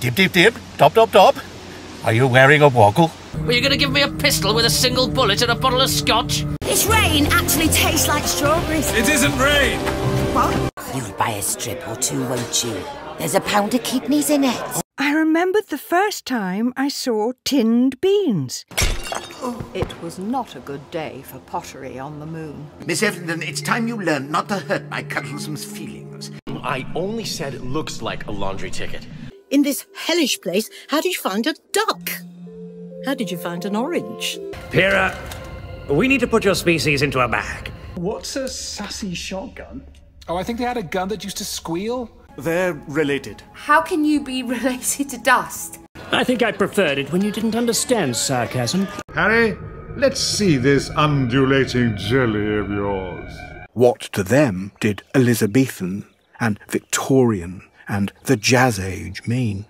Dib, dip, dip. Dop, dop, dop. Are you wearing a woggle? Were you going to give me a pistol with a single bullet and a bottle of scotch? This rain actually tastes like strawberries. It isn't rain. What? You'll buy a strip or two, won't you? There's a pound of kidneys in it. I remembered the first time I saw tinned beans. It was not a good day for pottery on the moon. Miss Evenden, it's time you learned not to hurt my Cuddlesome's feelings. I only said it looks like a laundry ticket. In this hellish place, how did you find a duck? How did you find an orange? Pyrrha, we need to put your species into a bag. What's a sassy shotgun? Oh, I think they had a gun that used to squeal. They're related. How can you be related to dust? I think I preferred it when you didn't understand sarcasm. Harry, let's see this undulating jelly of yours. What to them did Elizabethan and Victorian and the Jazz Age mean?